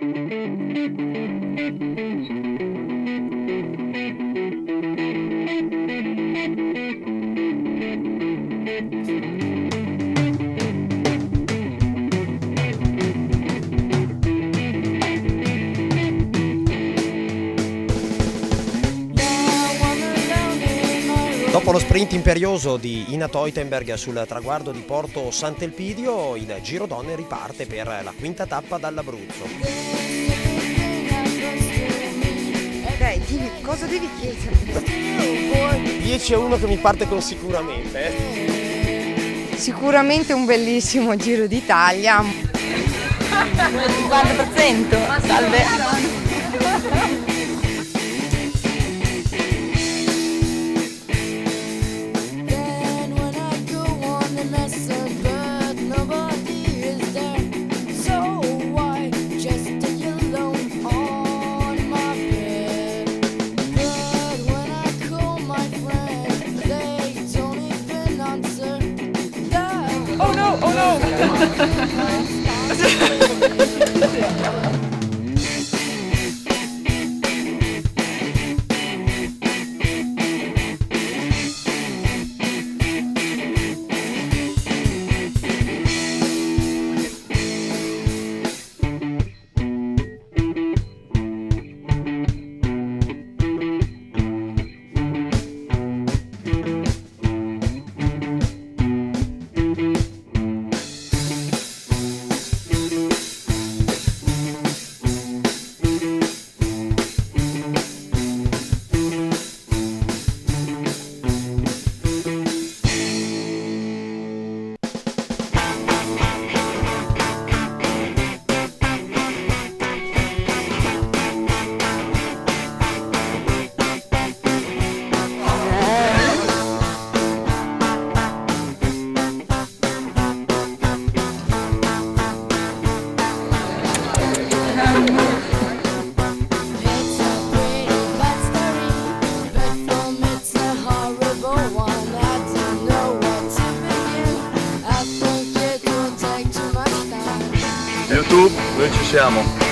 Thank you. Dopo lo sprint imperioso di Ina Teutenberg sul traguardo di Porto Sant'Elpidio, il Giro Donne riparte per la quinta tappa dall'Abruzzo. Dai, dimmi, cosa devi chiedere? 10 a 1 che mi parte con sicuramente. eh. Sicuramente un bellissimo Giro d'Italia. 50%. Salve. Oh no! Oh no! YouTube, noi ci siamo.